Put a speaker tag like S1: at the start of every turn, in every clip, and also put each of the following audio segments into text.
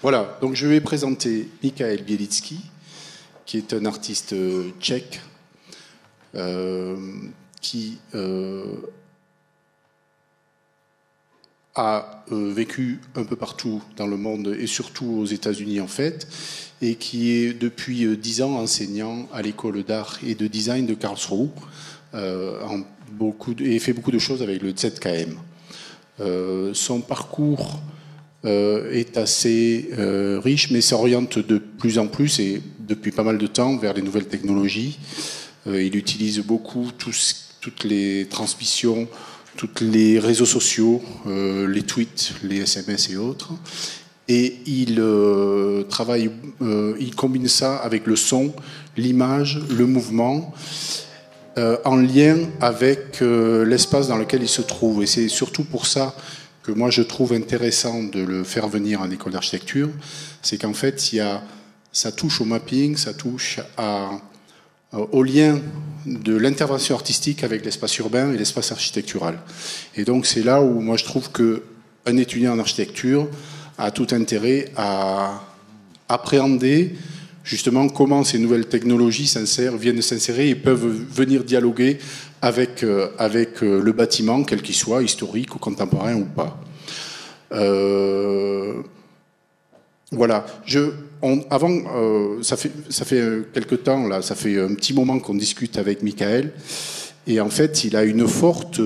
S1: Voilà, donc je vais présenter Mikhail Bielitsky, qui est un artiste euh, tchèque euh, qui euh, a vécu un peu partout dans le monde et surtout aux États-Unis en fait, et qui est depuis dix ans enseignant à l'école d'art et de design de Karlsruhe, et fait beaucoup de choses avec le ZKM. son parcours est assez euh, riche, mais s'oriente de plus en plus et depuis pas mal de temps vers les nouvelles technologies. Euh, il utilise beaucoup toutes les transmissions, tous les réseaux sociaux, les tweets, les SMS et autres. Et il travaille, il combine ça avec le son, l'image, le mouvement. en lien avec l'espace dans lequel il se trouve. Et c'est surtout pour ça que moi je trouve intéressant de le faire venir en école d'architecture, c'est qu'en fait, ça touche au mapping, ça touche à, au lien de l'intervention artistique avec l'espace urbain et l'espace architectural. Et donc c'est là où moi je trouve que un étudiant en architecture a tout intérêt à appréhender justement comment ces nouvelles technologies viennent s'insérer et peuvent venir dialoguer avec, euh, euh, le bâtiment, quel qu'il soit, historique ou contemporain ou pas. Euh, voilà. Avant, ça fait ça fait quelque temps là, ça fait un petit moment qu'on discute avec Michael, et en fait, il a une forte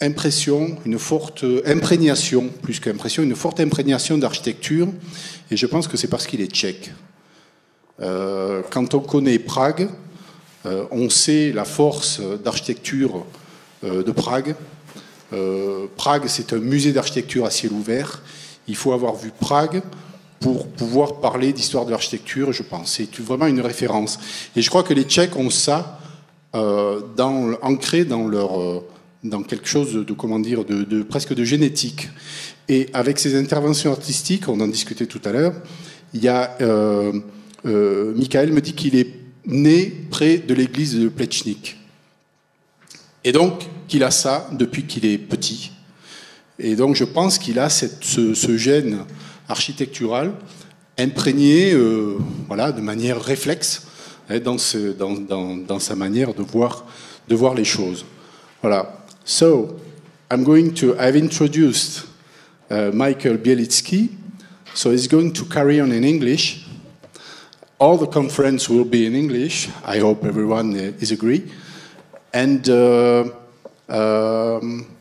S1: impression, une forte imprégnation, plus qu'impression, une forte imprégnation d'architecture, et je pense que c'est parce qu'il est tchèque. quand on connaît Prague, euh, on sait la force d'architecture euh, de Prague. Euh, Prague, c'est un musée d'architecture à ciel ouvert. Il faut avoir vu Prague pour pouvoir parler d'histoire de l'architecture, je pense. C'est vraiment une référence. Et je crois que les Tchèques ont ça ancré dans leur dans quelque chose de comment dire de, presque de génétique. Et avec ces interventions artistiques, on en discutait tout à l'heure. Il y a Michael me dit qu'il est né près de l'église de Plechnik. Et donc, qu'il a ça depuis qu'il est petit. Et donc, je pense qu'il a cette, ce, gène architectural imprégné euh, voilà, de manière réflexe hein, dans, dans, sa manière de voir, de voir les choses. Voilà. So, I'm going to, I've introduced uh, Michael Bielicky, so he's going to carry on in English. all the conference will be in English. I hope everyone is agree. And uh, um,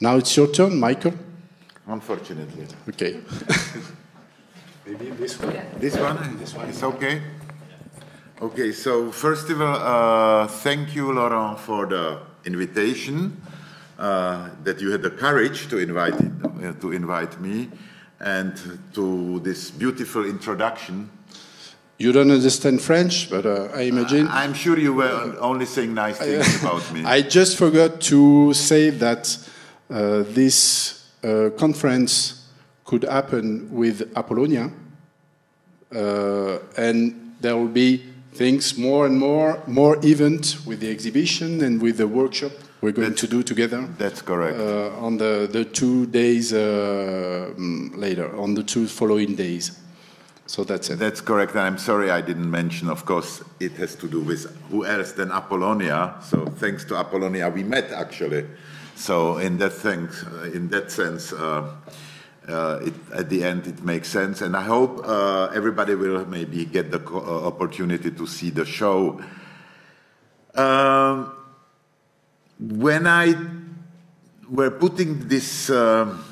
S1: now it's your turn, Michael.
S2: Unfortunately.
S1: Okay.
S2: Maybe this one. This one. This one. It's okay. Okay. So first of all, uh, thank you, Laurent, for the invitation. Uh, that you had the courage to invite uh, to invite me, and to this beautiful introduction
S1: you don't understand French, but uh, I imagine.
S2: I'm sure you were only saying nice things about me.
S1: I just forgot to say that uh, this uh, conference could happen with Apollonia, uh, and there will be things more and more, more event with the exhibition and with the workshop we're going that's, to do together.
S2: That's correct.
S1: Uh, on the, the two days uh, mm, later, on the two following days. So that's it.
S2: That's correct. And I'm sorry I didn't mention, of course, it has to do with who else than Apollonia. So thanks to Apollonia, we met actually. So in that thing, uh, in that sense, uh, uh, it, at the end, it makes sense. And I hope uh, everybody will maybe get the uh, opportunity to see the show. Um, when I were putting this um,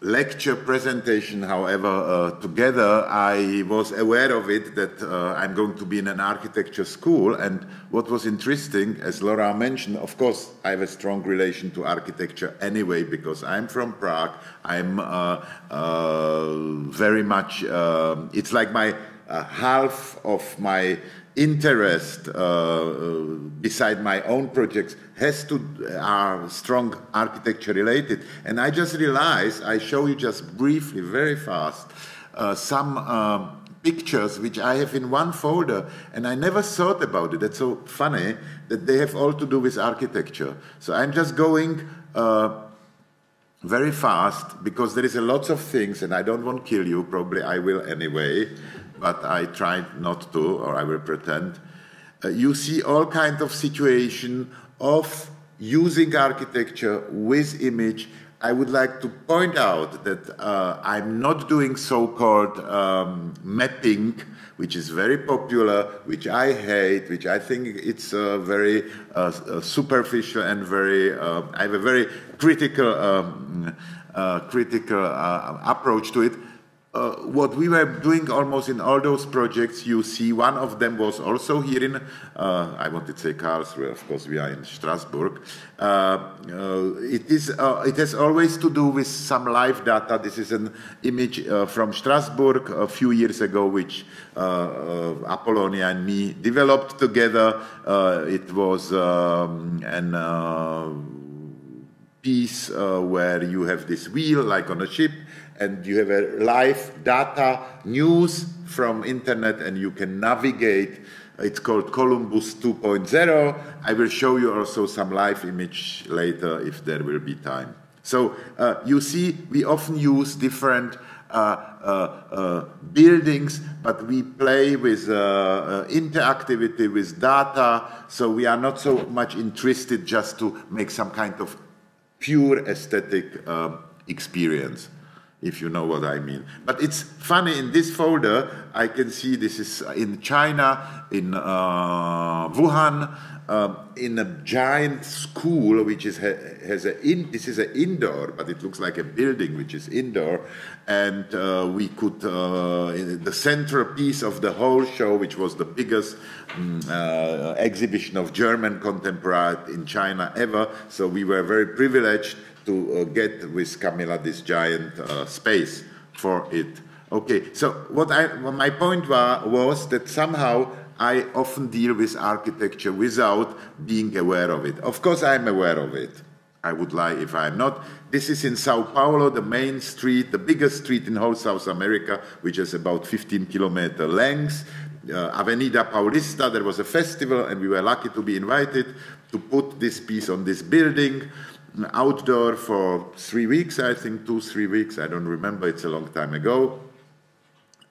S2: lecture presentation, however, uh, together, I was aware of it that uh, I'm going to be in an architecture school. And what was interesting, as Laurent mentioned, of course, I have a strong relation to architecture anyway, because I'm from Prague. I'm uh, uh very much, uh, it's like my uh, half of my interest uh, uh, beside my own projects has to are strong architecture related. And i just realized i show you just briefly very fast uh, some um, pictures which i have in one folder and i never thought about it. That's so funny that they have all to do with architecture. So i'm just going uh, very fast because there is a lots of things, and I don't want to kill you. Probably I will anyway, but I try not to, or I will pretend. Uh, you see all kind of situation of using architecture with image. I would like to point out that uh, I'm not doing so-called um, mapping which is very popular, which I hate, which I think it's uh, very uh, uh superficial and very. Uh, I have a very critical, um, critical approach to it. Uh, what we were doing almost in all those projects, you see, one of them was also here in, uh, I wanted to say Karlsruhe, of course we are in Strasbourg. Uh, uh it, is, uh, it has always to do with some live data. This is an image from Strasbourg a few years ago, which Apollonia and me developed together. it was um, piece where you have this wheel like on a ship and you have a live data news from internet and you can navigate it's called Columbus 2.0. I will show you also some live image later if there will be time. So uh, you see, we often use different uh, uh, uh buildings, but we play with uh, uh, interactivity, with data, so we are not so much interested just to make some kind of pure aesthetic experience if you know what I mean. But it's funny, in this folder, I can see this is in China, in uh, Wuhan, um, in a giant school, which is has a in, this is an indoor, but it looks like a building which is indoor, and uh, we could uh, the centerpiece of the whole show, which was the biggest um, uh, exhibition of German contemporary in China ever. So we were very privileged to uh, get with Kamila this giant uh, space for it. Okay, so what I my point wa was that somehow I often deal with architecture without being aware of it. Of course, I'm aware of it. I would lie if I'm not. This is in Sao Paulo, the main street, the biggest street in whole South America, which is about 15 kilometer length. Uh, Avenida Paulista, there was a festival, and we were lucky to be invited to put this piece on this building outdoor for three weeks, I think, two, three weeks. I don't remember, it's a long time ago.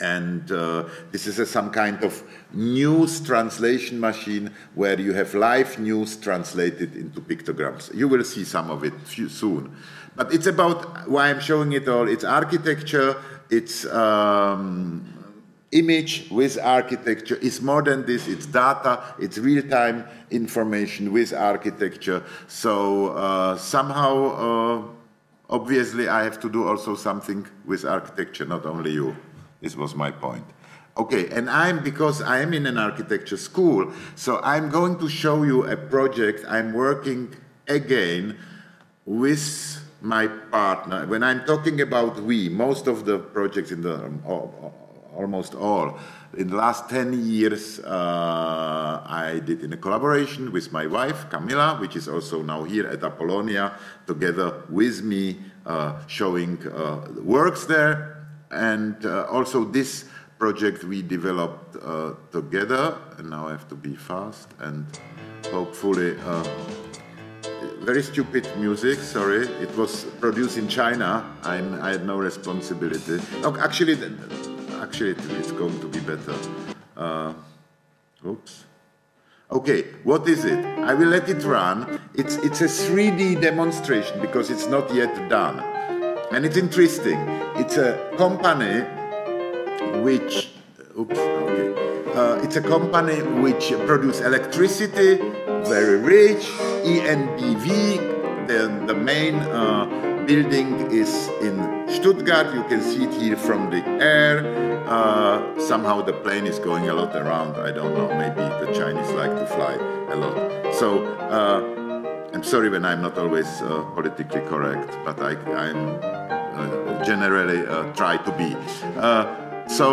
S2: And uh, this is a, some kind of news translation machine where you have live news translated into pictograms. You will see some of it soon. But it's about why I'm showing it all. It's architecture, it's um, image with architecture is more than this. It's data. It's real-time information with architecture. So uh, somehow uh, obviously i have to do also something with architecture not only you. This was my point. Okay and i'm because i am in an architecture school so i'm going to show you a project i'm working again with my partner. When i'm talking about we most of the projects in the um, almost all. In the last 10 years, uh, I did in a collaboration with my wife, Kamila, which is also now here at Apollonia, together with me, uh, showing uh, works there. And uh, also this project we developed uh, together. And now I have to be fast and hopefully uh, very stupid music, sorry. It was produced in China. I'm, i had no responsibility. No, actually, actually it's going to be better. Uh, oops. Okay, what is it? I will let it run. It's, it's a 3D demonstration because it's not yet done. And it's interesting. It's a company which, oops, okay. Uh, it's a company which produce electricity, very rich, EnBW, the, the main uh, building is in Stuttgart. You can see it here from the air. Uh, somehow the plane is going a lot around. I don't know. Maybe the Chinese like to fly a lot. So uh, I'm sorry when I'm not always uh, politically correct, but I, am uh, generally uh, try to be. so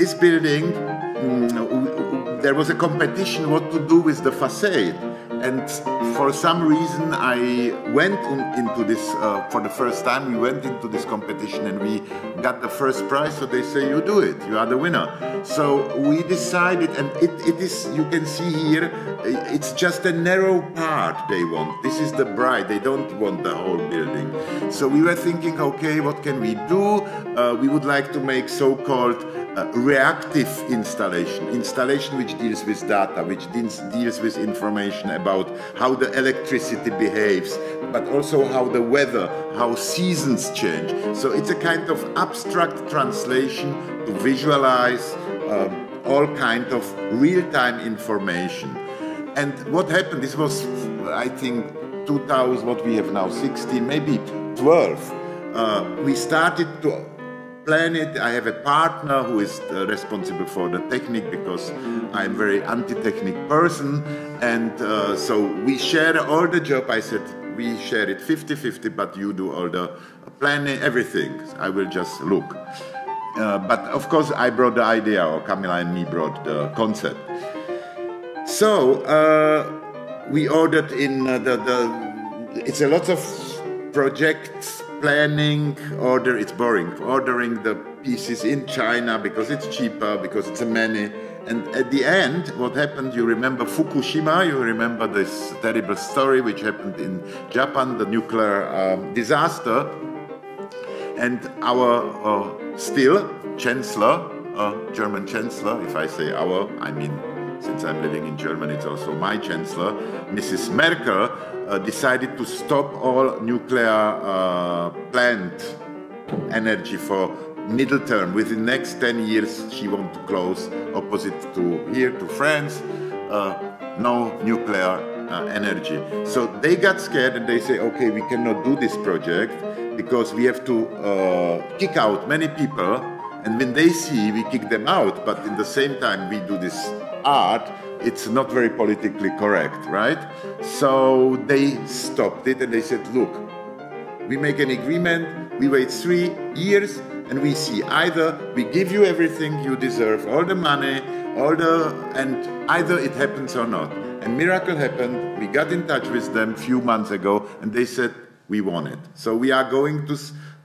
S2: this building, mm, there was a competition what to do with the facade and for some reason I went into this uh, for the first time. We went into this competition and we got the first prize. So they say you do it, you are the winner. So we decided, and it, it is you can see here, it's just a narrow part they want. This is the bride. They don't want the whole building. So we were thinking, okay, what can we do? Uh, we would like to make so-called reactive installation, installation which deals with data, which deals, deals with information about how the electricity behaves, but also how the weather, how seasons change. So it's a kind of abstract translation to visualize um, all kind of real-time information. And what happened, this was, I think, 2000, what we have now, 16, maybe 12. Uh, we started to planet. I have a partner who is uh, responsible for the technique because I'm very anti-technique person. And uh, so we share all the job. I said, we share it 50-50, but you do all the planning, everything. I will just look. Uh, but of course, I brought the idea, or Kamila and me brought the concept. So uh, we ordered in uh, the, the, it's a lot of projects planning, order, it's boring. Ordering the pieces in China because it's cheaper, because it's a many. And at the end, what happened, you remember Fukushima, you remember this terrible story which happened in Japan, the nuclear um, disaster. And our uh, still chancellor, uh, German chancellor, if I say our, I mean since I'm living in Germany, it's also my chancellor, Mrs. Merkel, uh, decided to stop all nuclear uh, plant energy for middle term. Within next 10 years, she wants to close opposite to here, to France, uh, no nuclear uh, energy. So they got scared and they say, okay, we cannot do this project because we have to uh, kick out many people and when they see we kick them out, but in the same time we do this art, it's not very politically correct, right? So they stopped it and they said, look, we make an agreement, we wait three years, and we see either we give you everything you deserve, all the money, all the, and either it happens or not. And miracle happened. We got in touch with them a few months ago, and they said we want it. So we are going to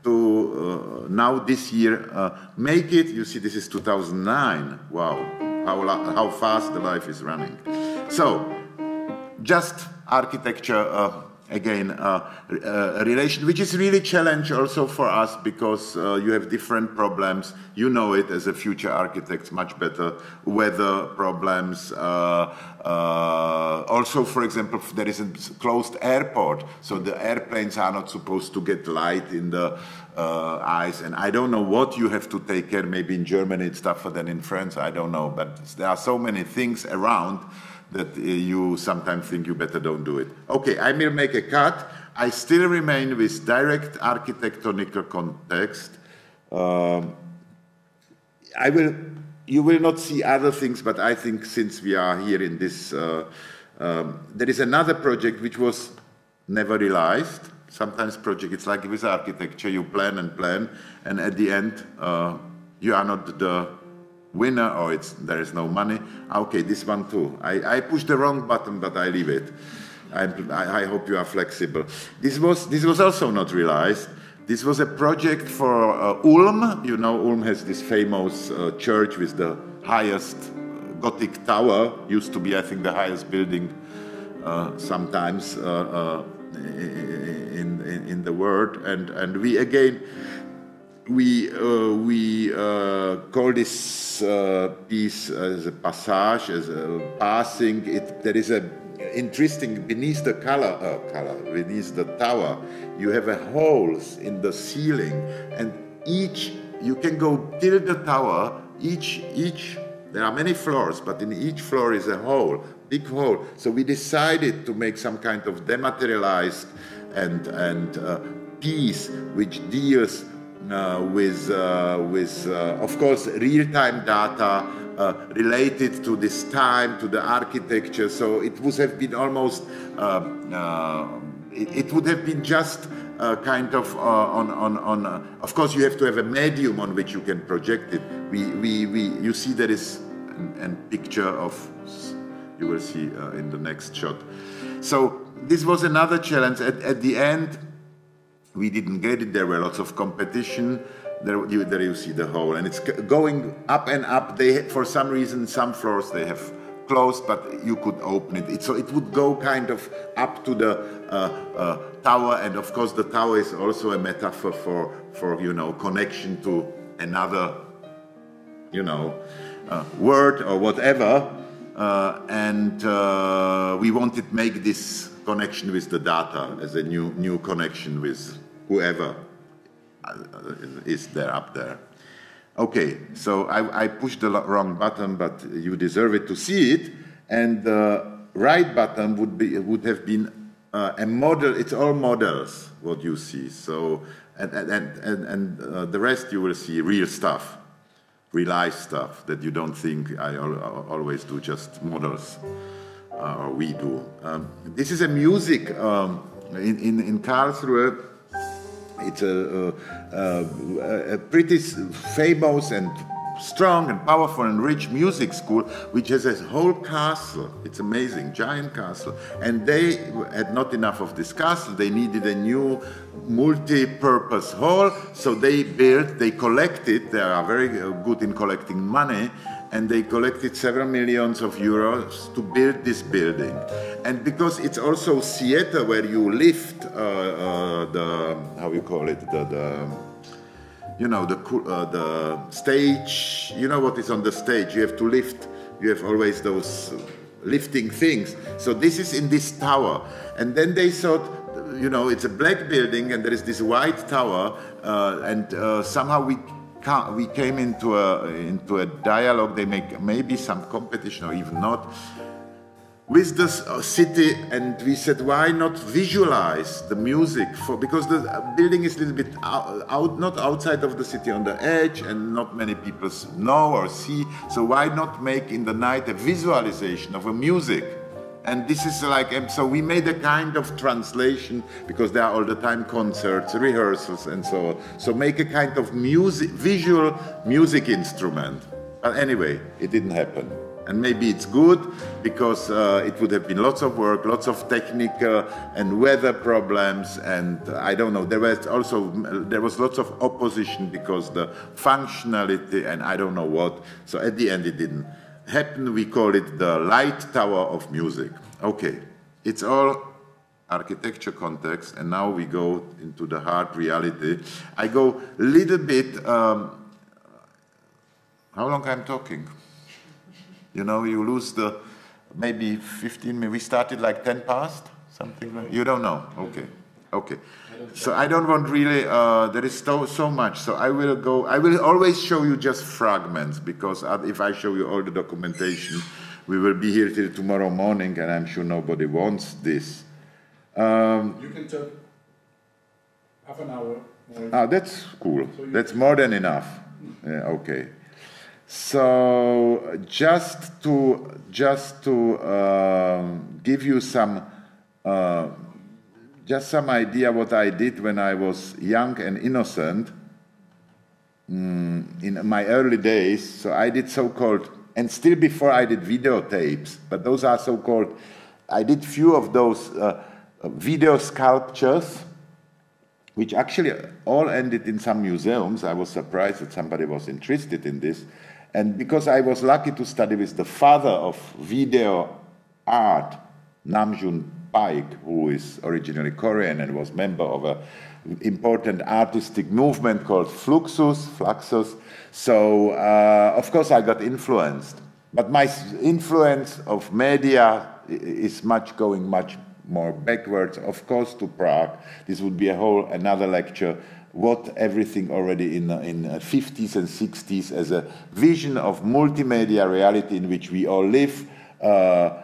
S2: to uh, now this year uh, make it. You see, this is 2009. Wow how, how fast the life is running. So, just architecture uh, again uh, uh, relation, which is really challenge also for us because uh, you have different problems. You know it as a future architect much better. Weather problems. Uh, uh, also, for example, there is a closed airport, so the airplanes are not supposed to get light in the uh, eyes. And I don't know what you have to take care. Maybe in Germany it's tougher than in France. I don't know, but there are so many things around that uh, you sometimes think you better don't do it. Okay, I will make a cut. I still remain with direct architectonic context. Um, I will, you will not see other things, but I think since we are here in this, uh, um, there is another project which was never realized. Sometimes project, it's like with architecture, you plan and plan, and at the end, uh, you are not the winner or it's there is no money. Okay, this one too. I, I pushed the wrong button, but I leave it. I, I, hope you are flexible. This was this was also not realized. This was a project for uh, Ulm. You know, Ulm has this famous uh, church with the highest Gothic tower. Used to be, I think, the highest building uh, sometimes uh, uh, in, in in the world. And and we again we uh, we uh, call this uh, piece as a passage, as a passing. It, there is a interesting beneath the color, uh, color beneath the tower. You have a holes in the ceiling, and each you can go till the tower. Each each there are many floors, but in each floor is a hole, big hole. So we decided to make some kind of dematerialized and and uh, piece which deals uh, with, uh, with uh, of course, real-time data related to this time, to the architecture. So it would have been almost, it, it, would have been just uh, kind of uh, on, on, on uh, of course you have to have a medium on which you can project it. We, we, we, you see there is a picture of You will see uh, in the next shot. So this was another challenge. At, at the end, we didn't get it. There were lots of competition. There you, there you see the hole, and it's going up and up. They, for some reason, some floors they have closed, but you could open it. it so it would go kind of up to the uh, uh, tower, and of course, the tower is also a metaphor for, for you know connection to another, you know, uh, word or whatever. Uh, and uh, we wanted make this connection with the data as a new new connection with whoever uh, is there up there. Okay, so I, I, pushed the wrong button, but you deserve it to see it. And the right button would be would have been uh, a model. It's all models what you see. So and and and, and uh, the rest you will see real stuff, life stuff that you don't think I always do just models uh, or we do. Um, this is a music um, in, in in Karlsruhe. It's a, a, a, pretty famous and strong and powerful and rich music school which has a whole castle. It's amazing giant castle. And they had not enough of this castle they needed a new multi-purpose hall so they built they collected they are very good in collecting money and they collected several millions of euros to build this building. And because it's also theater where you lift uh, uh, the, how you call it, the, the you know, the, uh, the stage, you know what is on the stage, you have to lift, you have always those lifting things. So this is in this tower. And then they thought, you know, it's a black building and there is this white tower, uh, and uh, somehow we we came into a, into a dialogue, they make maybe some competition or even not, with the uh, city. And we said why not visualize the music for because the building is a little bit out, out, not outside of the city on the edge and not many people know or see. So why not make in the night a visualization of a music and this is like, so we made a kind of translation because there are all the time concerts, rehearsals, and so on. So make a kind of music, visual music instrument. But anyway, it didn't happen. And maybe it's good because uh, it would have been lots of work, lots of technical and weather problems, and I don't know. There was also there was lots of opposition because the functionality and I don't know what. So at the end, it didn't happen, we call it the light tower of music. Okay, it's all architecture context, and now we go into the hard reality. I go a little bit, um, how long I'm talking? You know, you lose the, maybe 15 minutes, we started like 10 past, something like, you don't know, okay, okay so I don't want really, uh, there is so, so much. So I will go, I will always show you just fragments because if I show you all the documentation, we will be here till tomorrow morning and I'm sure nobody wants this.
S1: Um, you can talk half an hour.
S2: Ah, that's cool. So that's more than enough. Yeah, okay. So just to just to um, give you some uh, just some idea what I did when I was young and innocent mm, in my early days. So I did so-called, and still before I did videotapes, but those are so-called, I did few of those uh, video sculptures, which actually all ended in some museums. I was surprised that somebody was interested in this. And because I was lucky to study with the father of video art, Nam June Paik, who is originally Korean and was member of an important artistic movement called Fluxus, Fluxus. So, uh, of course, I got influenced. But my influence of media is much going much more backwards, of course, to Prague. This would be a whole another lecture. What everything already in in 50s and 60s as a vision of multimedia reality in which we all live. Uh,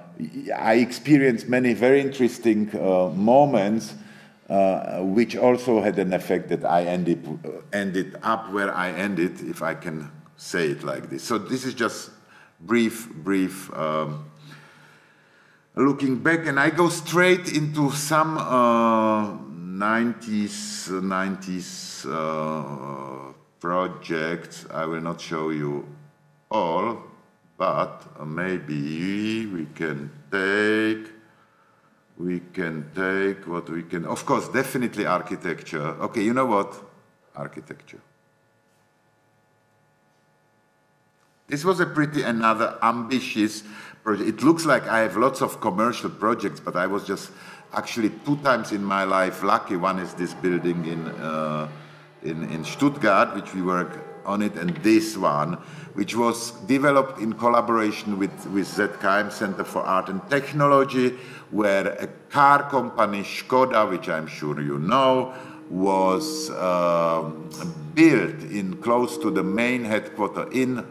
S2: I experienced many very interesting uh, moments, uh, which also had an effect that I ended, uh, ended up where I ended, if I can say it like this. So this is just brief, brief um, looking back, and I go straight into some 90s, uh, 90s uh, projects. I will not show you all, but maybe we can take, we can take what we can, of course, definitely architecture. Okay, you know what? Architecture. This was a pretty another ambitious project. It looks like I have lots of commercial projects, but I was just actually two times in my life lucky. One is this building in, uh, in, in Stuttgart, which we work on it, and this one, which was developed in collaboration with, with ZKM Center for Art and Technology, where a car company, Skoda, which I'm sure you know, was uh, built in close to the main headquarters in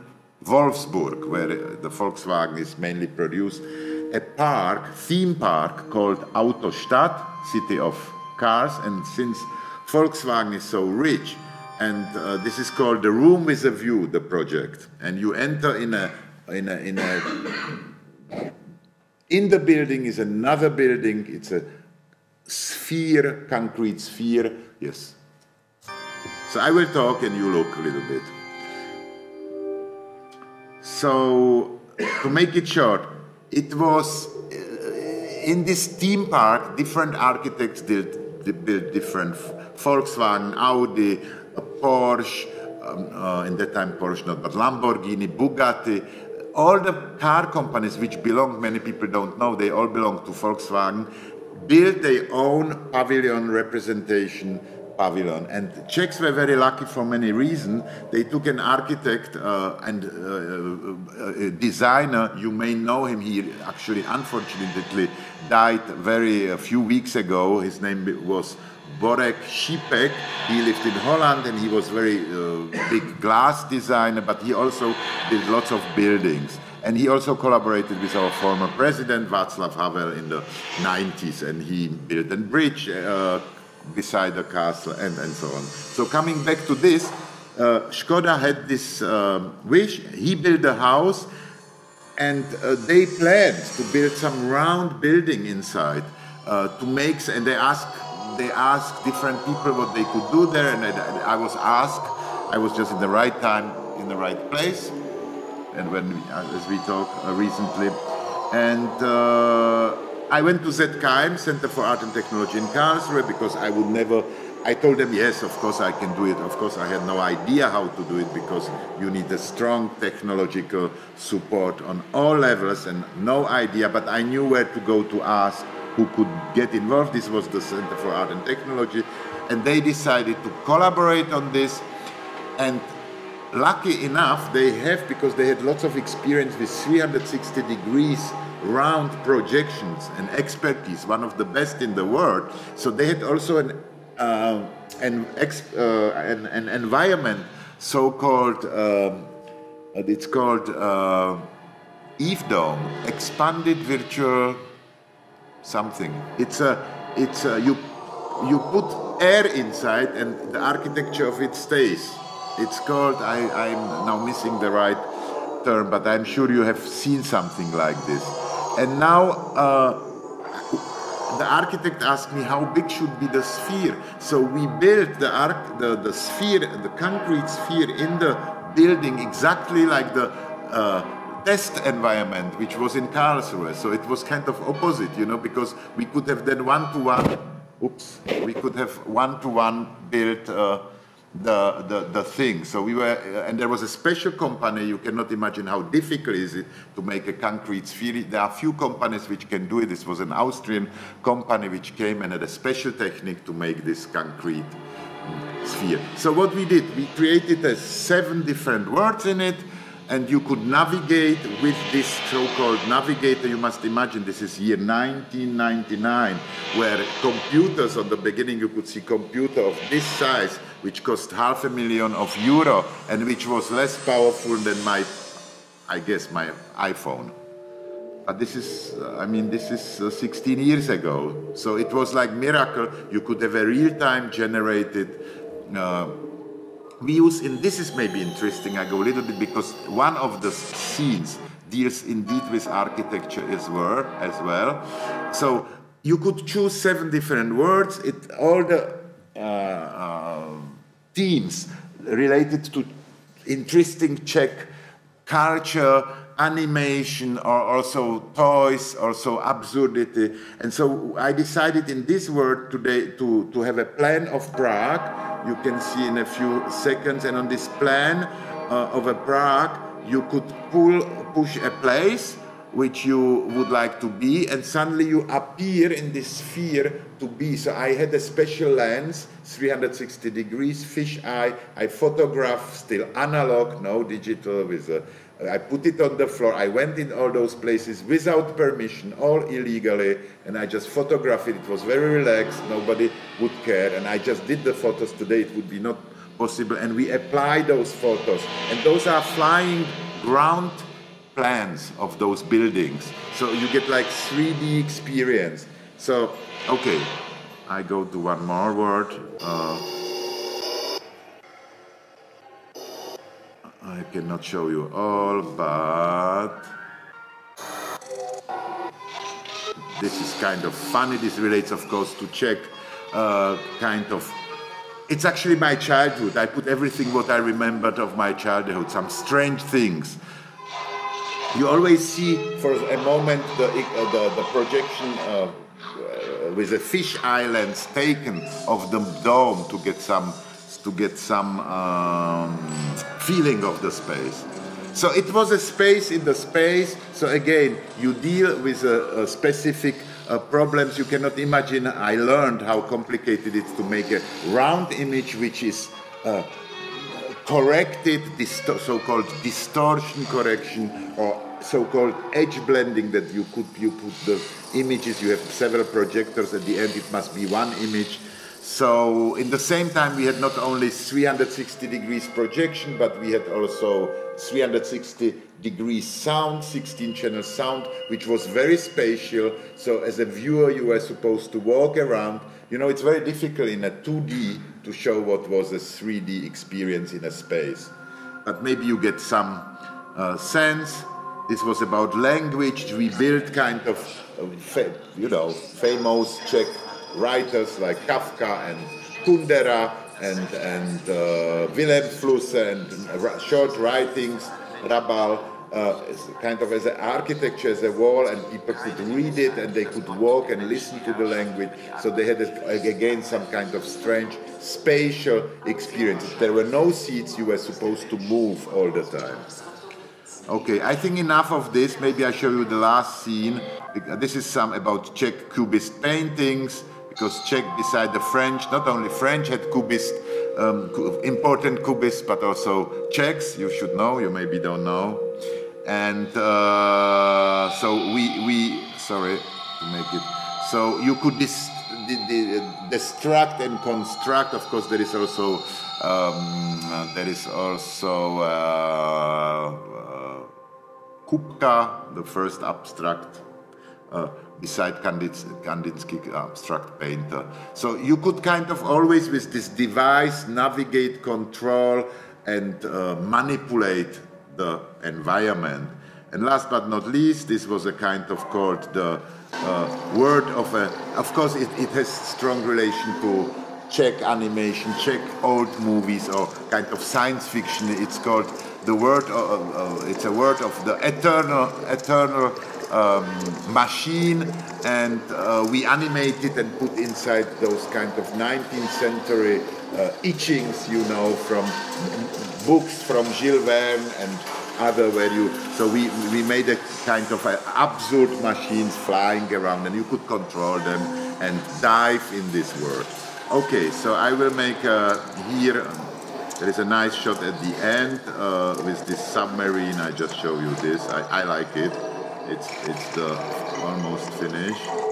S2: Wolfsburg, where the Volkswagen is mainly produced, a park, theme park called Autostadt, City of Cars. And since Volkswagen is so rich, and uh, this is called the Room with a View, the project. And you enter in a, in a, in a, in the building is another building. It's a sphere, concrete sphere. Yes. So I will talk and you look a little bit. So, to make it short, it was uh, in this theme park, different architects did, did build different Volkswagen, Audi, Porsche, um, uh, in that time Porsche not, but Lamborghini, Bugatti, all the car companies which belong, many people don't know, they all belong to Volkswagen, built their own pavilion representation pavilion. And Czechs were very lucky for many reasons. They took an architect uh, and uh, uh, designer. You may know him. He actually, unfortunately, died very a few weeks ago. His name was Borek Šípek. He lived in Holland and he was very uh, big glass designer, but he also did lots of buildings. And he also collaborated with our former president, Václav Havel, in the 90s, and he built a bridge, uh, beside the castle and, and so on. So coming back to this, uh, Skoda had this uh, wish. He built a house, and uh, they planned to build some round building inside uh, to make. And they asked they asked different people what they could do there, and I, I was asked. I was just in the right time, in the right place, and when uh, as we talked uh, recently, and I went to ZKM, Center for Art and Technology in Karlsruhe, because I would never. I told them, yes, of course I can do it. Of course, I had no idea how to do it because you need a strong technological support on all levels and no idea, but I knew where to go to ask who could get involved. This was the Center for Art and Technology, and they decided to collaborate on this. And lucky enough, they have, because they had lots of experience with 360 degrees round projections and expertise, one of the best in the world. So they had also an, uh, an, ex, uh, an, an, environment so-called, um, it's called uh, Eve Dome, expanded virtual something. It's a, it's a, you, you put air inside and the architecture of it stays. It's called, I, I'm now missing the right term, but I'm sure you have seen something like this. And now uh, the architect asked me how big should be the sphere. So we built the, arc, the, the sphere, the concrete sphere in the building exactly like the uh, test environment, which was in Karlsruhe. So it was kind of opposite, you know, because we could have then one-to-one, oops, we could have one-to-one built uh, the, the, the thing. So we were, and there was a special company, you cannot imagine how difficult is it to make a concrete sphere. There are few companies which can do it. This was an Austrian company which came and had a special technique to make this concrete sphere. So what we did, we created a seven different words in it, and you could navigate with this so-called navigator. You must imagine this is year 1999, where computers on the beginning you could see computer of this size which cost half a million of euro and which was less powerful than my, I guess, my iPhone. But this is, I mean, this is uh, 16 years ago. So it was like miracle. You could have a real-time generated uh, we use, and this is maybe interesting, I go a little bit because one of the scenes deals indeed with architecture as well. As well. So you could choose seven different words. It all the uh, uh, themes related to interesting Czech culture, animation or also toys, also absurdity. And so I decided in this world today to, to have a plan of Prague. You can see in a few seconds. And on this plan uh, of a Prague, you could pull, push a place which you would like to be, and suddenly you appear in this sphere to be. So I had a special lens, 360 degrees, fish eye. I photograph still analog, no digital, with a I put it on the floor. I went in all those places without permission, all illegally, and I just photographed it. It was very relaxed. Nobody would care, and I just did the photos today. It would be not possible, and we apply those photos, and those are flying ground plans of those buildings. So you get like 3D experience. So okay, I go to one more word. Uh, I cannot show you all, but this is kind of funny. This relates, of course, to Czech uh, kind of. It's actually my childhood. I put everything what I remembered of my childhood, some strange things. You always see for a moment the, uh, the, the, projection uh, with the fisheye lens taken of the dome to get some to get some um, feeling of the space. So it was a space in the space. So again, you deal with a, a specific uh, problems. You cannot imagine. I learned how complicated it is to make a round image which is uh, corrected, so-called distortion correction or so-called edge blending that you could you put the images. You have several projectors. At the end, it must be one image so in the same time, we had not only 360 degrees projection, but we had also 360 degrees sound, 16 channel sound, which was very spatial. So as a viewer, you were supposed to walk around. You know, it's very difficult in a 2D to show what was a 3D experience in a space. But maybe you get some uh, sense. This was about language. We built kind of, uh, you know, famous Czech writers like Kafka and Kundera and, and uh, Vilém Flusser and short writings, Hrabal, uh, kind of as an architecture, as a wall, and people could read it and they could walk and listen to the language. So they had, again, some kind of strange spatial experience. There were no seats, you were supposed to move all the time. Okay, I think enough of this. Maybe I show you the last scene. This is some about Czech Cubist paintings because Czech, beside the French, not only French had Cubist, um, important Cubists, but also Czechs. You should know. You maybe don't know. And uh, so we we sorry to make it. So you could dis, destruct and construct. Of course, there is also um, there is also uh, uh Kupka, the first abstract. Uh, beside Kandinsky abstract painter. So you could kind of always with this device navigate, control, and uh, manipulate the environment. And last but not least, this was a kind of called the uh, word of a, of course it, it has strong relation to Czech animation, Czech old movies or kind of science fiction. It's called the word, of, uh, it's a word of the eternal, eternal um, machine and uh, we animated and put inside those kind of 19th century uh, etchings, you know, from books from Jules Verne and other where you so we we made a kind of a absurd machines flying around and you could control them and dive in this world. Okay so i will make uh, here there is a nice shot at the end uh, with this submarine. I just show you this. I, I like it it's it's almost finished.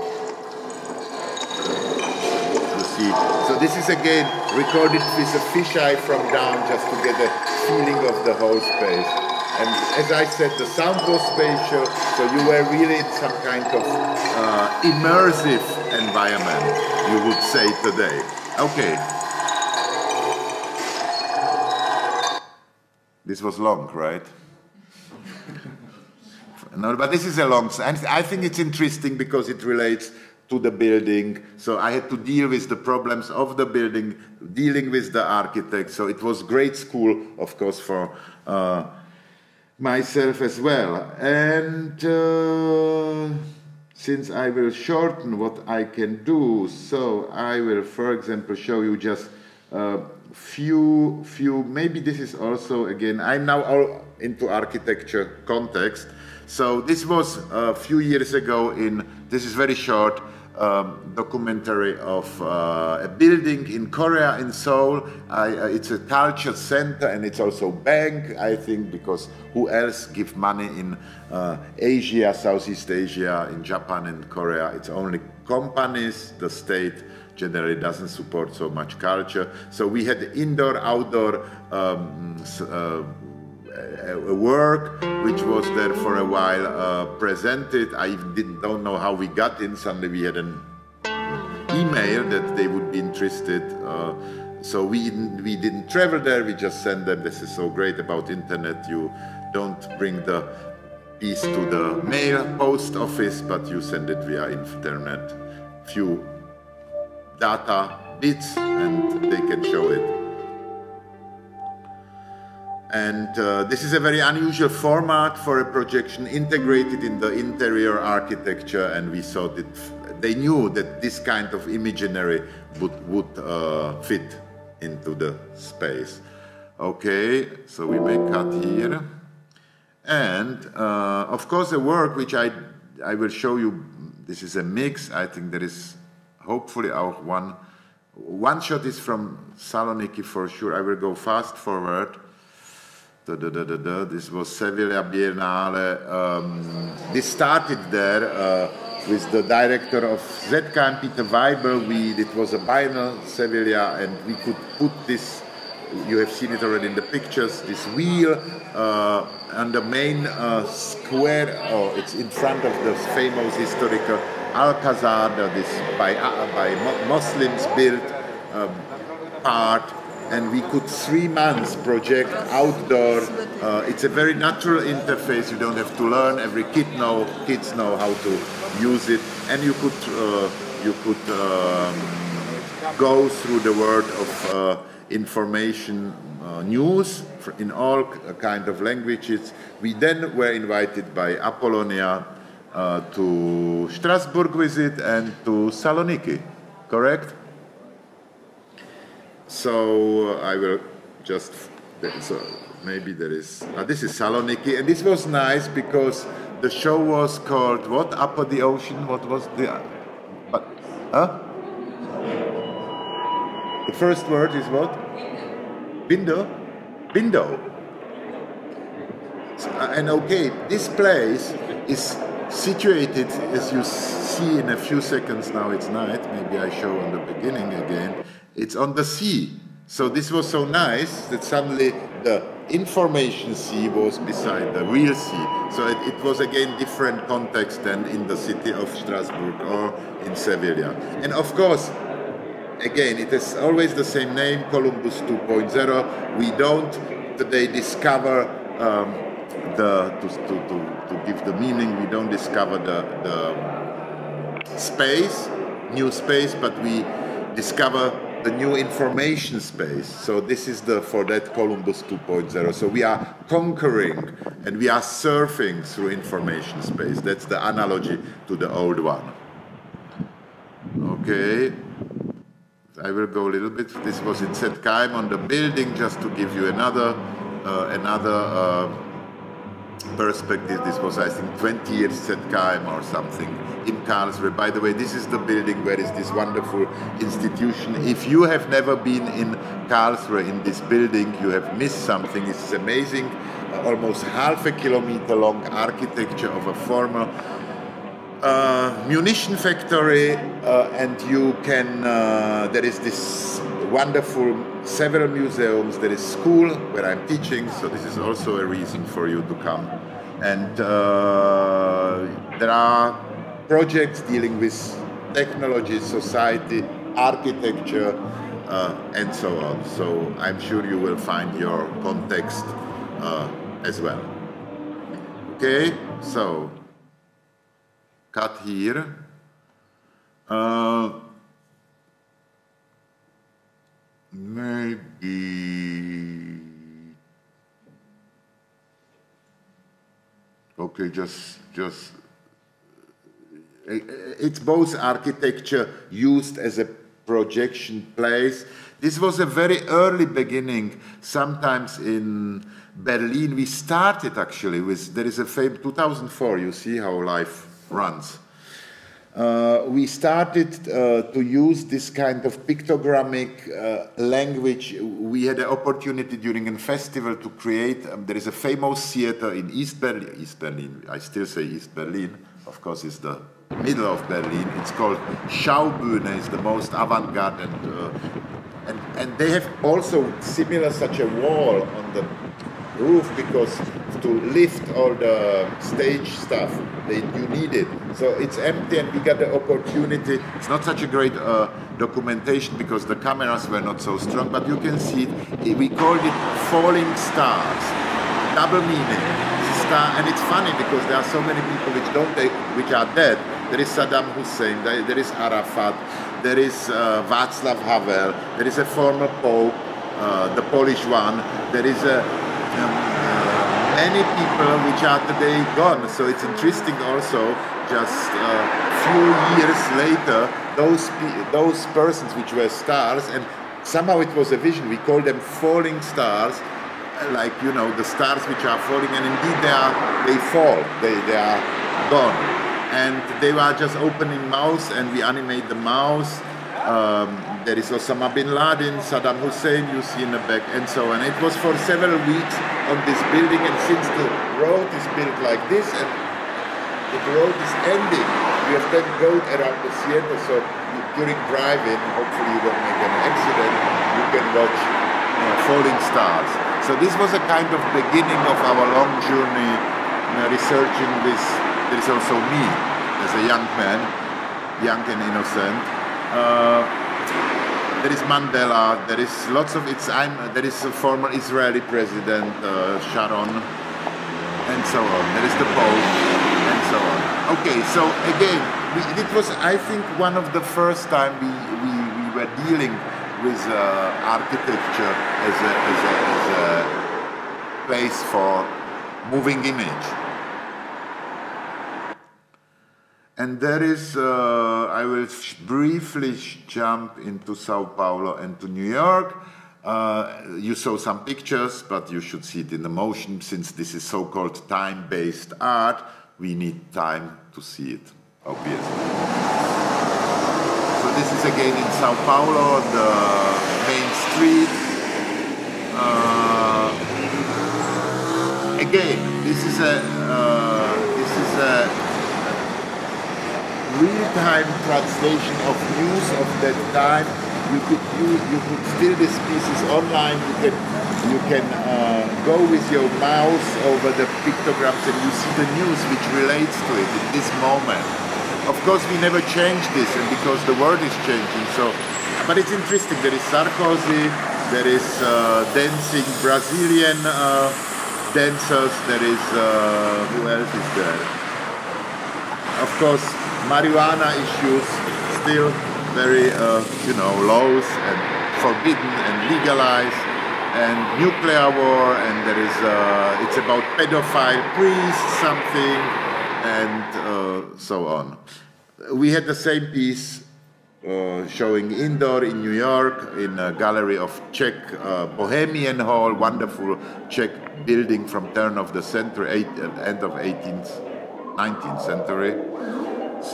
S2: So this is again recorded with a fisheye from down just to get a feeling of the whole space. And as I said, the sound was spatial, so you were really in some kind of uh, immersive environment, you would say today. Okay. This was long, right? No, but this is a long. And I think it's interesting because it relates to the building. So I had to deal with the problems of the building, dealing with the architect. So it was great school, of course, for uh, myself as well. And uh, since I will shorten what I can do, so I will, for example, show you just a few, few, maybe this is also, again, I'm now all into architecture context. So this was a few years ago in, this is very short, um, documentary of uh, a building in Korea, in Seoul. I, uh, it's a culture center and it's also bank, I think, because who else give money in uh, Asia, Southeast Asia, in Japan and Korea? It's only companies, the state generally doesn't support so much culture. So we had indoor, outdoor um, uh, a work which was there for a while uh, presented. I didn't, don't know how we got in. Suddenly we had an email that they would be interested. Uh, so we, we didn't travel there. We just sent them. This is so great about internet. You don't bring the piece to the mail post office, but you send it via internet. Few data bits, and they can show it. And uh, this is a very unusual format for a projection integrated in the interior architecture. And we thought that they knew that this kind of imaginary would, would uh, fit into the space. Okay, so we may cut here. And uh, of course, the work which I, I will show you, this is a mix. I think there is hopefully our one, one shot is from Saloniki for sure. I will go fast forward. Da, da, da, this was Sevilla Biennale. Um, this started there uh, with the director of ZKM, Peter Weibel. We, it was a biennial Sevilla, and we could put this, you have seen it already in the pictures, this wheel uh, on the main uh, square, oh, it's in front of the famous historical Alcazar, this by, uh, by Muslims built um, part and we could three months project outdoor. Uh, it's a very natural interface. You don't have to learn. Every kid know kids know how to use it, and you could uh, you could um, go through the world of uh, information uh, news in all kind of languages. We then were invited by Apollonia uh, to Strasbourg visit and to Saloniki, correct? So I will just, so maybe there is, uh, this is Saloniki, and this was nice because the show was called what? Upper the Ocean? What was the, uh, but, huh? The first word is what? Window? Window. Uh, and okay, this place is situated, as you see in a few seconds now, it's night, maybe I show on the beginning again, it's on the sea. So this was so nice that suddenly the information sea was beside the real sea. So it, it, was again different context than in the city of Strasbourg or in Sevilla. And of course, again, it is always the same name, Columbus 2.0. We don't today discover um, the, to, to, to, to, give the meaning, we don't discover the, the space, new space, but we discover the new information space. So this is the for that Columbus 2.0. So we are conquering and we are surfing through information space. That's the analogy to the old one. Okay. I will go a little bit. This was in ZKM on the building, just to give you another uh, another uh, perspective. This was, I think, 20 years ZKM or something in Karlsruhe. By the way, this is the building where is this wonderful institution. If you have never been in Karlsruhe in this building, you have missed something. It's amazing, uh, almost half a kilometer long architecture of a former uh, munition factory, uh, and you can. Uh, there is this wonderful several museums. There is school where I'm teaching, so this is also a reason for you to come. And uh, there are projects dealing with technology, society, architecture, uh, and so on. So I'm sure you will find your context uh, as well. Okay, so cut here. Uh, maybe Okay, just just eh, eh, it's both architecture used as a projection place. This was a very early beginning, sometimes in Berlin. We started actually with, there is a famous, 2004, you see how life runs. Uh, we started uh, to use this kind of pictogrammic uh, language. We had an opportunity during a festival to create. Um, there is a famous theater in East Berlin. East Berlin. I still say East Berlin. Of course, it's the middle of Berlin. It's called Schaubühne. It's the most avant-garde and, uh, and and they have also similar such a wall on the roof because to lift all the stage stuff they, you need it so it's empty and we got the opportunity. It's not such a great uh, documentation because the cameras were not so strong but you can see it. We called it falling stars. Double meaning. Star and it's funny because there are so many people which don't which are dead. There is Saddam Hussein there is Arafat there is uh, Václav Havel there is a former pope uh, the Polish one. There is a um, uh, many people which are today gone. So it's interesting also, just uh, few years later, those, those persons which were stars, and somehow it was a vision, we call them falling stars, like, you know, the stars which are falling, and indeed they, are, they fall, they, they are gone. And they were just opening mouths, and we animate the mouths, um, there is Osama bin Laden, Saddam Hussein, you see in the back, and so on. It was for several weeks on this building, and since the road is built like this, and the road is ending, you have then road around the theater, so during driving, hopefully you don't make an accident, you can watch uh, falling stars. So this was a kind of beginning of our long journey uh, researching this. There is also me as a young man, young and innocent. Uh, there is Mandela. There is lots of it's. I'm, there is a former Israeli president uh, Sharon, and so on. There is the Pope, so on. Okay, so again, we, it was I think one of the first time we we, we were dealing with uh, architecture as a, as a, as a place for moving image. And there is, uh, I will briefly jump into Sao Paulo and to New York. Uh, you saw some pictures, but you should see it in the motion. Since this is so called time based art, we need time to see it, obviously. So, this is again in Sao Paulo, the main street. Uh, again, this is a, uh, this is a real-time translation of news of that time. You could you, you could steal these pieces online. You can you can uh, go with your mouse over the pictograms and you see the news which relates to it in this moment. Of course, we never change this, and because the world is changing. So, but it's interesting. There is Sarkozy. There is uh, dancing Brazilian uh, dancers. There is uh, who else is there? Of course, marijuana issues still very, uh, you know, laws and forbidden and legalized, and nuclear war, and there is, uh, it's about pedophile priests, something, and uh, so on. We had the same piece uh, showing indoor in New York in a gallery of Czech uh, Bohemian Hall, wonderful Czech building from turn of the century, eight, end of 18th, 19th century.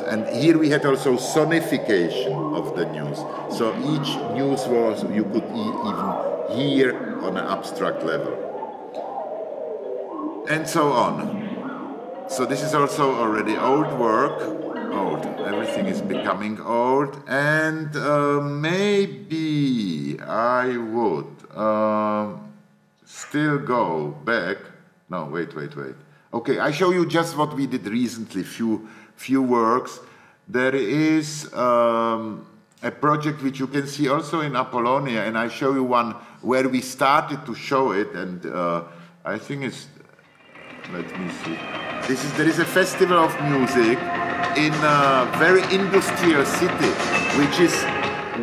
S2: And here we had also sonification of the news. So each news was, you could e even hear on an abstract level. And so on. So this is also already old work. Old. Everything is becoming old. And uh, maybe I would uh, still go back. No, wait, wait, wait. Okay, I show you just what we did recently, few few works. There is um, a project which you can see also in Apollonia, and I show you one where we started to show it, and uh, I think it's. Let me see. This is there is a festival of music in a very industrial city, which is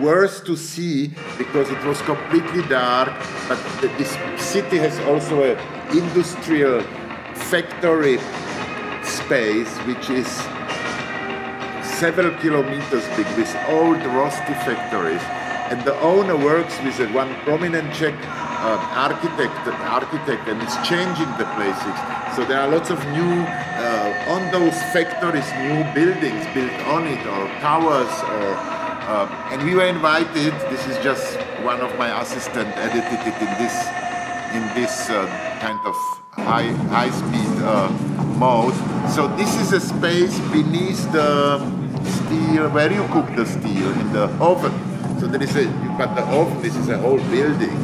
S2: worse to see because it was completely dark. But this city has also an industrial factory space which is several kilometers big with old rusty factories. And the owner works with one prominent Czech uh, architect, architect and is changing the places. So there are lots of new, uh, on those factories, new buildings built on it, or towers, or uh, and we were invited. This is just one of my assistant edited it in this in this uh, kind of high high speed uh, mode. So this is a space beneath the steel where you cook the steel in the oven. So there is a but the oven. This is a whole building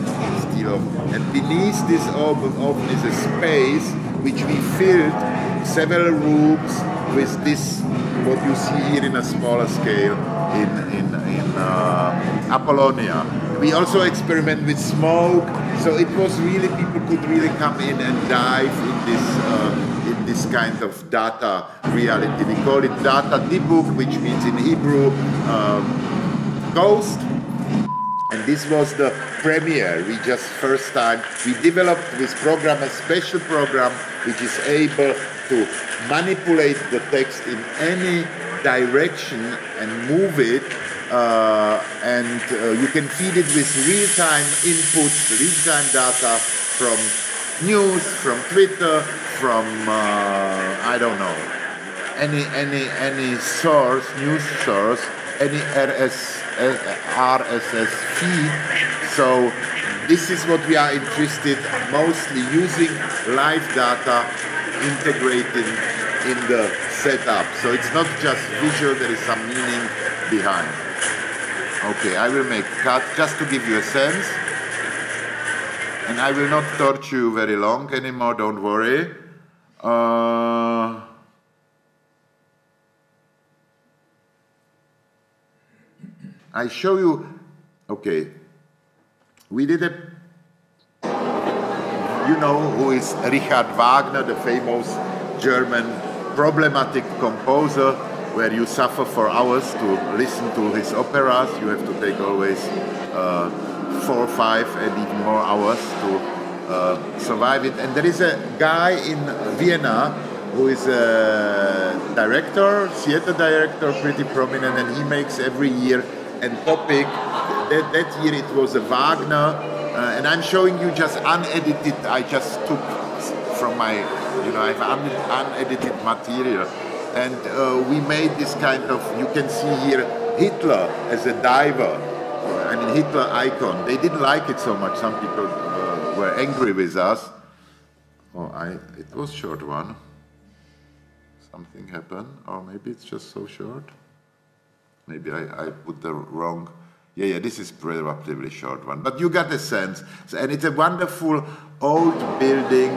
S2: steel oven, and beneath this oven, oven is a space which we filled several rooms with this what you see here in a smaller scale in, in, in uh, Apollonia. We also experiment with smoke, so it was really, people could really come in and dive in this, uh, in this kind of data reality. We call it data dibuk, which means in Hebrew, um, ghost. And this was the premiere. We just first time, we developed this program, a special program, which is able to manipulate the text in any direction and move it uh, and uh, you can feed it with real-time inputs, real-time data from news, from Twitter, from uh, I don't know, any any any source, news source, any RS, RSS feed. So this is what we are interested mostly using live data integrated in the setup. So it's not just visual, there is some meaning behind. Okay, I will make cut just to give you a sense. And I will not torture you very long anymore, don't worry. Uh, I show you, okay, we did a you know who is Richard Wagner, the famous German problematic composer, where you suffer for hours to listen to his operas. You have to take always uh, four, five, and even more hours to uh, survive it. And there is a guy in Vienna who is a director, theater director, pretty prominent, and he makes every year a topic. That, that year it was a Wagner uh, and I'm showing you just unedited, I just took from my, you know, I have un unedited material. And uh, we made this kind of, you can see here Hitler as a diver. I mean, Hitler icon. They didn't like it so much. Some people uh, were angry with us. Oh, I, it was short one. Something happened, or maybe it's just so short. Maybe I, I put the wrong yeah, yeah, this is relatively short one, but you got the sense. And it's a wonderful old building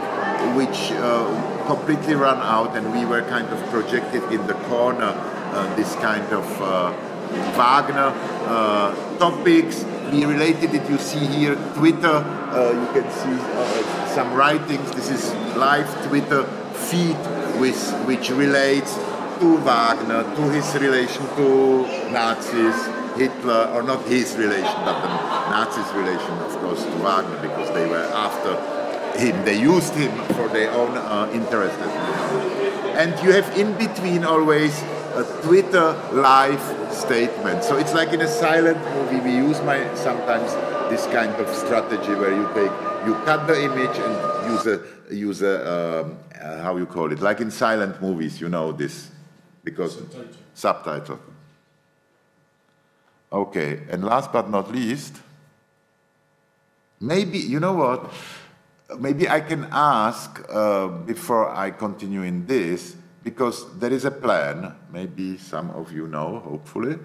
S2: which uh, completely ran out, and we were kind of projected in the corner. Uh, this kind of uh, Wagner uh, topics. We related it. You see here Twitter. Uh, you can see uh, some writings. This is live Twitter feed with which relates to Wagner, to his relation to Nazis Hitler, or not his relation, but the Nazis' relation, of course, to Wagner, because they were after him. They used him for their own uh, interest. And you have in between always a Twitter live statement. So it's like in a silent movie. We use my sometimes this kind of strategy where you take you cut the image and use a use a um, uh, how you call it like in silent movies. You know this because subtitle. subtitle. Okay, and last but not least, maybe, you know what? Maybe I can ask uh, before I continue in this, because there is a plan, maybe some of you know, hopefully,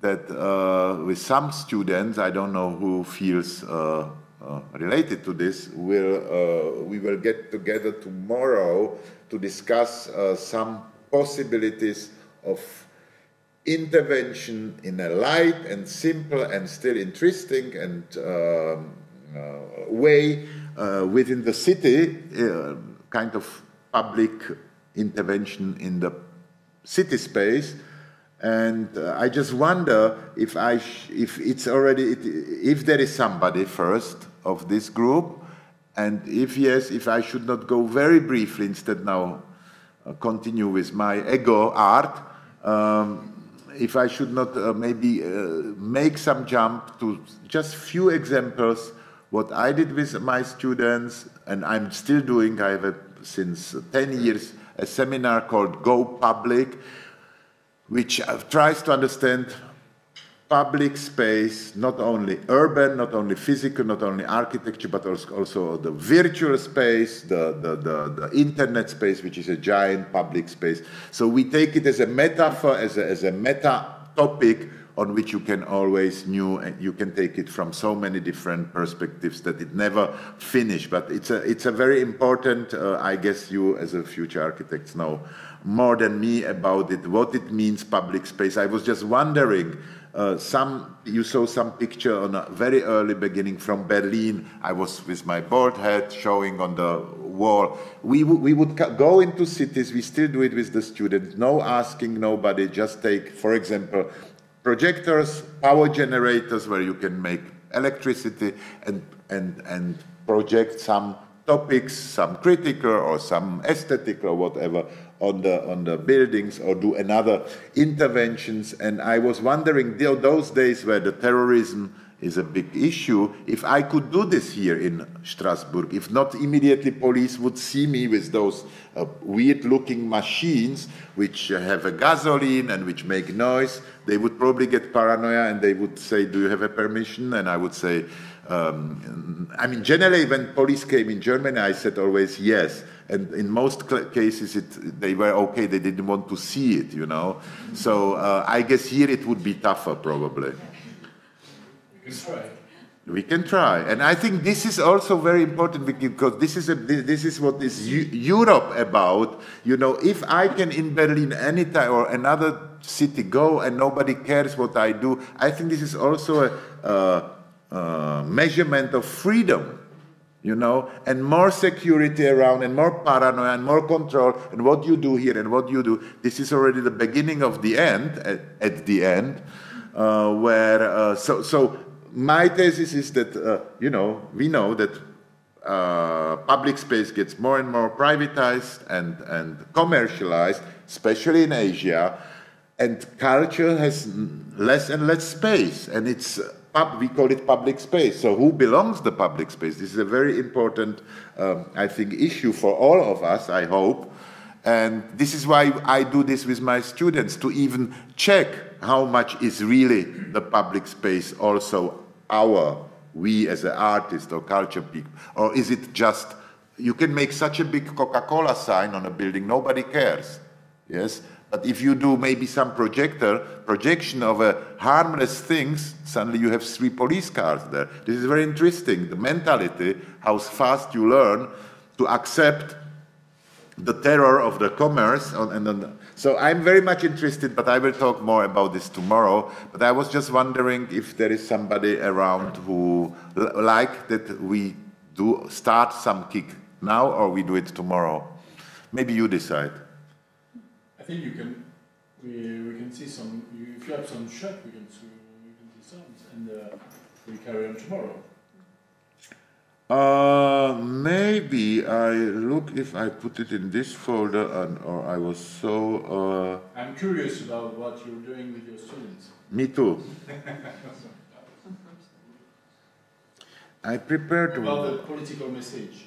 S2: that uh, with some students, I don't know who feels uh, uh related to this, will uh, we will get together tomorrow to discuss uh, some possibilities of intervention in a light and simple and still interesting and um, uh, way within the city, kind of public intervention in the city space. And uh, I just wonder if I if it's already if there is somebody first of this group, and if yes, if I should not go very briefly instead now uh, continue with my ego art, um, if I should not uh, maybe uh, make some jump to just few examples what I did with my students, and I'm still doing. I have a, since 10 years a seminar called Go Public, which uh, tries to understand public space, not only urban, not only physical, not only architecture, but also the virtual space, the, the, the, the, internet space, which is a giant public space. So we take it as a metaphor, as a, as a meta topic on which you can always new you can take it from so many different perspectives that it never finish but it's a it's a very important uh, i guess you as a future architects know more than me about it what it means public space i was just wondering uh, some you saw some picture on a very early beginning from Berlin. I was with my board head showing on the wall. We, we would go into cities. We still do it with the students. No asking nobody. Just take, for example, projectors, power generators, where you can make electricity and and and project some topics, some critical or some aesthetic or whatever on the on the buildings or do another interventions. And I was wondering those days where the terrorism is a big issue. If I could do this here in Strasbourg, if not immediately police would see me with those uh, weird-looking machines which have a gasoline and which make noise, they would probably get paranoia and they would say, "Do you have a permission?" And I would say, um, "I mean, generally, when police came in Germany, I said always yes." and in most cases it, they were okay they didn't want to see it you know so uh, i guess here it would be tougher probably
S3: we can try.
S2: And i think this is also very important because this is a, this is what is europe about. You know if i can in berlin anytime or another city go and nobody cares what i do i think this is also a, a, a measurement of freedom you know, and more security around and more paranoia and more control and what you do here and what you do. This is already the beginning of the end, at, at the end, uh, where, uh, so, so my thesis is that, uh, you know, we know that uh, public space gets more and more privatized and, and commercialized, especially in Asia, and culture has less and less space, and it's pub, we call it public space. So who belongs the public space? This is a very important, um, I think, issue for all of us, I hope. And this is why I do this with my students, to even check how much is really the public space also our, we as an artist or culture people, or is it just, you can make such a big Coca-Cola sign on a building, nobody cares, yes? But if you do maybe some projector, projection of a harmless things, suddenly you have three police cars there. This is very interesting, the mentality, how fast you learn to accept the terror of the commerce. And, and, so I'm very much interested, but I will talk more about this tomorrow. But I was just wondering if there is somebody around who like that we do start some kick now or we do it tomorrow. Maybe you decide.
S3: I think you can. We, we can see some. If you have some shot, we can we can see some, and uh, we carry on tomorrow.
S2: Uh, maybe I look if I put it in this folder and or I was so.
S3: Uh, I'm curious about what you're doing with your students.
S2: Me too. I prepared.
S3: About the political message.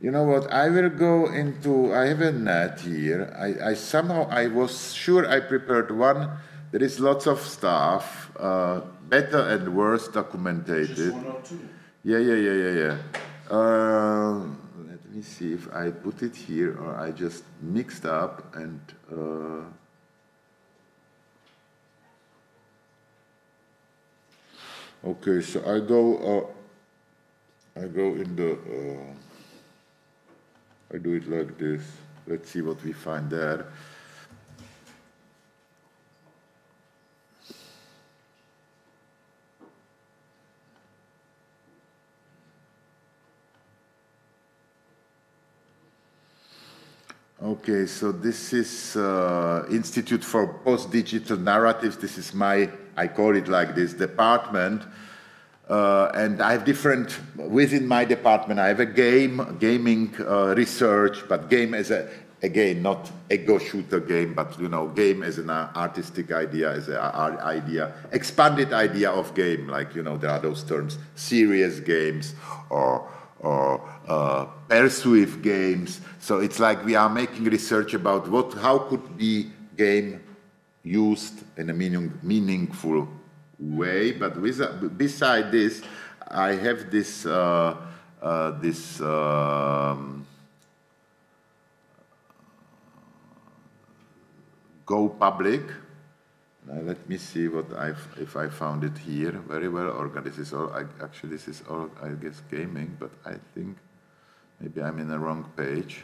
S2: You know what? I will go into. I have a net here. I, I somehow I was sure I prepared one. There is lots of stuff, uh, better and worse documented.
S3: Just one or two.
S2: Yeah, yeah, yeah, yeah, yeah. Uh, let me see if I put it here or I just mixed up and. Uh, okay, so I go. Uh, I go in the. Uh, I do it like this. Let's see what we find there. Okay, so this is uh, Institute for Post-Digital Narratives. This is my, I call it like this, department. Uh, and I have different, within my department, I have a game, gaming uh, research, but game as a again, not ego shooter game, but you know, game as an artistic idea, as an idea, expanded idea of game. Like you know, there are those terms, serious games or or uh, persuasive games. So it's like we are making research about what, how could be game used in a meaning, meaningful way. But with, beside this, I have this uh, uh, this. Um, go public. Now let me see what I if I found it here. Very well organized. This is all. I, actually, this is all. I guess gaming, but I think maybe I'm in the wrong page.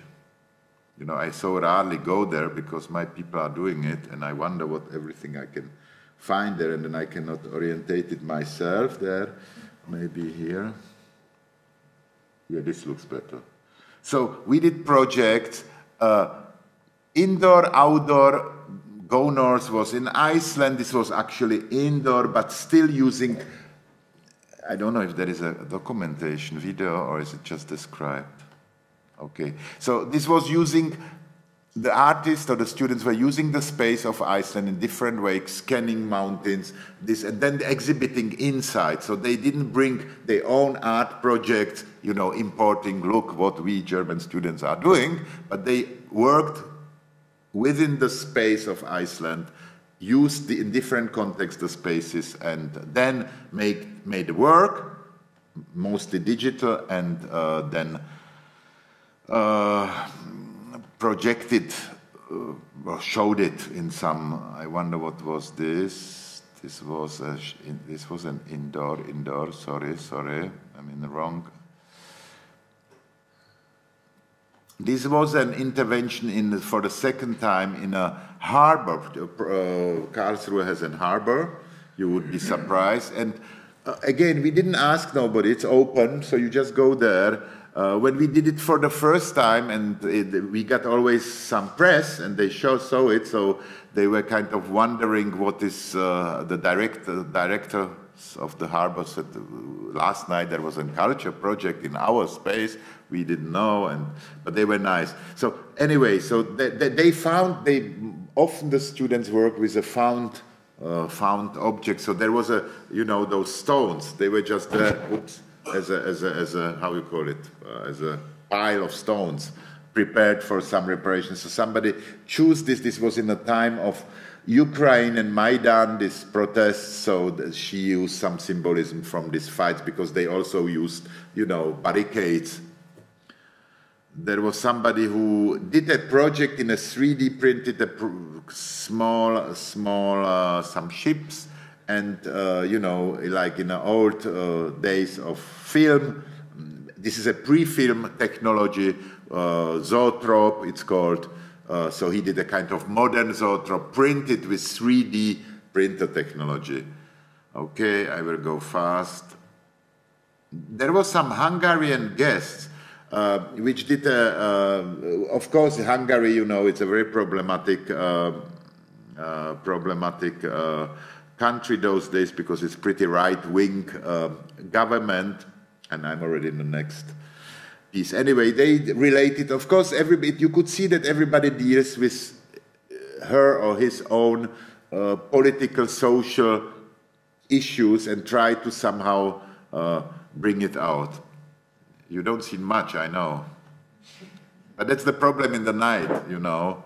S2: You know, I so rarely go there because my people are doing it, and I wonder what everything I can find there, and then I cannot orientate it myself there. Maybe here. Yeah, this looks better. So we did projects, uh, indoor, outdoor, Go North was in Iceland. This was actually indoor, but still using. I don't know if there is a documentation video or is it just described. Okay, so this was using the artists or the students were using the space of Iceland in different ways, scanning mountains, this, and then exhibiting inside. So they didn't bring their own art projects, you know, importing, look what we German students are doing, but they worked within the space of Iceland, used the, in different contexts the spaces, and then make, made work, mostly digital, and uh, then uh, projected uh, or showed it in some. I wonder what was this. This was a, this was an indoor indoor. Sorry, sorry, I'm in the wrong This was an intervention in, for the second time in a harbor. Uh, Karlsruhe has a harbor. You would be surprised. And uh, again, we didn't ask nobody. It's open, so you just go there. Uh, when we did it for the first time, and it, we got always some press, and they show, saw it, so they were kind of wondering what is uh, the director, director of the harbor said last night there was a culture project in our space we didn't know and but they were nice. So anyway so they, they, they found they often the students work with a found uh, found object. So there was a you know those stones they were just oops, as a as a as a how you call it uh, as a pile of stones prepared for some reparation so somebody choose this this was in a time of Ukraine and Maidan, this protest, so she used some symbolism from these fights because they also used, you know, barricades. There was somebody who did a project in a 3D printed a small, small, uh, some ships, and uh, you know, like in the old uh, days of film. This is a pre-film technology, uh, Zoetrope, it's called uh, so he did a kind of modern zoetrope printed with 3D printer technology. Okay, I will go fast. There was some Hungarian guests uh, which did, a, uh, of course, Hungary, you know, it's a very problematic, uh, problematic country those days because it's pretty right-wing government, and I'm already in the next piece. Anyway, they related, of course, you could see that everybody deals with uh, her or his own uh, political, social issues and try to somehow uh, bring it out. You don't see much, I know. But that's the problem in the night, you know.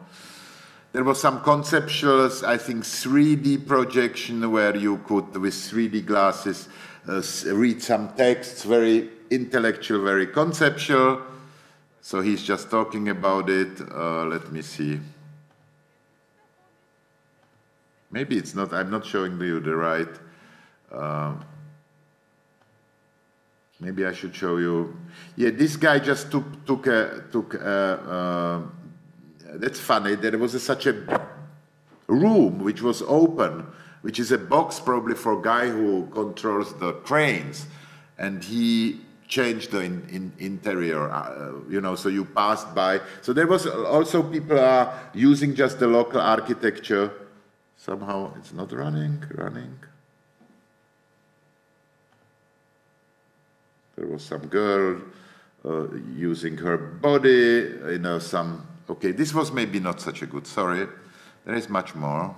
S2: There was some conceptual, I think, 3D projection where you could, with 3D glasses, uh, read some texts very intellectual, very conceptual. So he's just talking about it. Uh, let me see. Maybe it's not, I'm not showing you the right. Uh, maybe I should show you. Yeah, this guy just took, took a, took a, uh, that's funny. There was a, such a room which was open, which is a box probably for a guy who controls the cranes. And he change the in, in interior, uh, you know, so you passed by. So there was also people are using just the local architecture. Somehow it's not running, running. There was some girl uh, using her body, you know, some Okay, this was maybe not such a good, sorry. There is much more.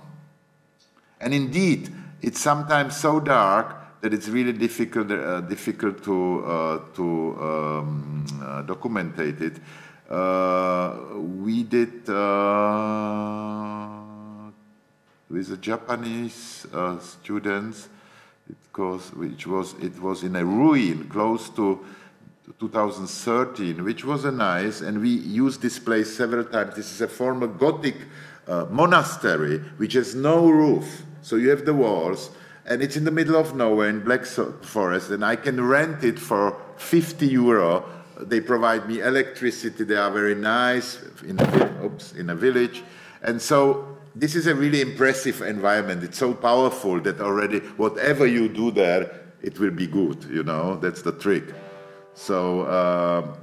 S2: And indeed, it's sometimes so dark that it's really difficult, uh, difficult to, uh, to um, uh, documentate it. Uh, we did uh, with the Japanese uh, students, which was, it was in a ruin close to 2013, which was a nice, and we used this place several times. This is a former Gothic monastery, which has no roof. So you have the walls, and it's in the middle of nowhere in Black Forest, and I can rent it for 50 euro. They provide me electricity. They are very nice in a, oops, in a village, and so this is a really impressive environment. It's so powerful that already whatever you do there, it will be good. You know, that's the trick. So. Uh,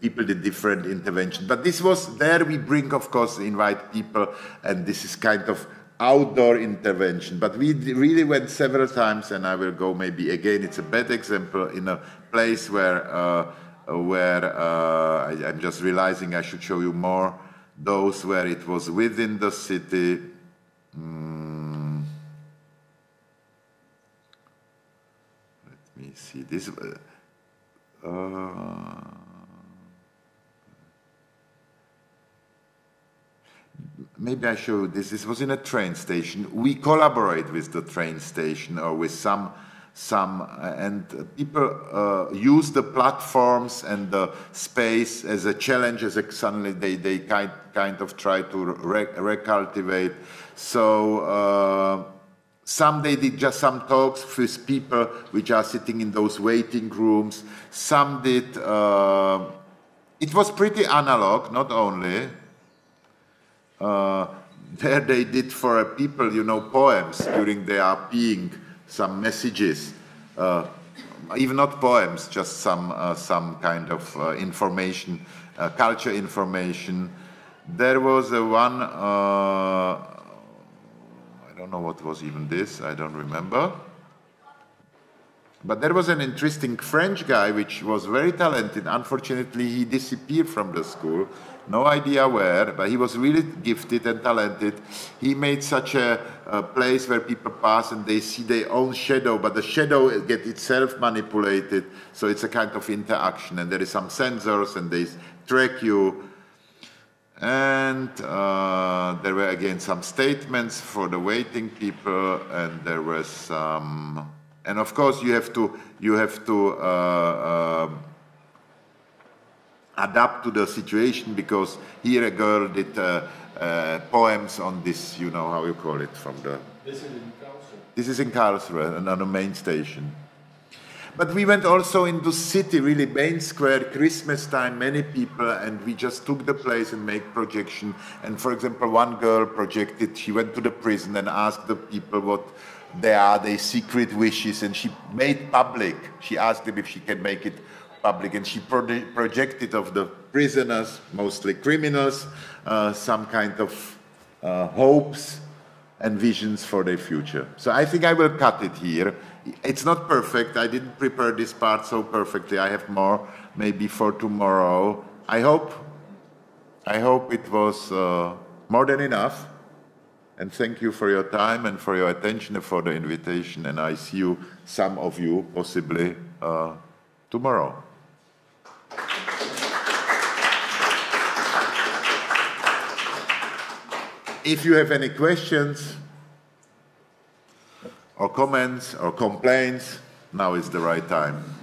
S2: people did different interventions. But this was there we bring, of course, invite people, and this is kind of outdoor intervention. But we really went several times, and I will go maybe again. It's a bad example in a place where uh, where uh, I, am just realizing I should show you more. Those where it was within the city. Mm. Let me see this. Uh, maybe I show you this. This was in a train station. We collaborate with the train station or with some some uh, and people uh, use the platforms and the space as a challenge as a, suddenly they, they kind, kind of try to re recultivate so uh, some they did just some talks with people which are sitting in those waiting rooms some did uh, it was pretty analog not only uh, there they did for a people, you know, poems during their peeing, some messages, uh, even not poems, just some, uh, some kind of uh, information, uh, culture information. There was a one, uh, I don't know what was even this, I don't remember. But there was an interesting French guy which was very talented. Unfortunately, he disappeared from the school no idea where, but he was really gifted and talented. He made such a, a, place where people pass and they see their own shadow, but the shadow get itself manipulated. So it's a kind of interaction, and there is some sensors, and they track you. And uh, there were again some statements for the waiting people, and there was some, and of course you have to you have to. Uh, uh, adapt to the situation because here a girl did uh, uh, poems on this, you know how you call it from the.
S3: This is in Karlsruhe.
S2: This is in Karlsruhe, on the main station. But we went also into the city, really main square, Christmas time, many people, and we just took the place and make projection. And for example, one girl projected, she went to the prison and asked the people what they are, their secret wishes, and she made public. She asked them if she can make it public, and she pro projected of the prisoners, mostly criminals, uh, some kind of uh, hopes and visions for their future. So I think I will cut it here. It's not perfect. I didn't prepare this part so perfectly. I have more maybe for tomorrow. I hope, I hope it was uh, more than enough. And thank you for your time and for your attention and for the invitation. And I see you, some of you, possibly uh, tomorrow. If you have any questions or comments or complaints, now is the right time.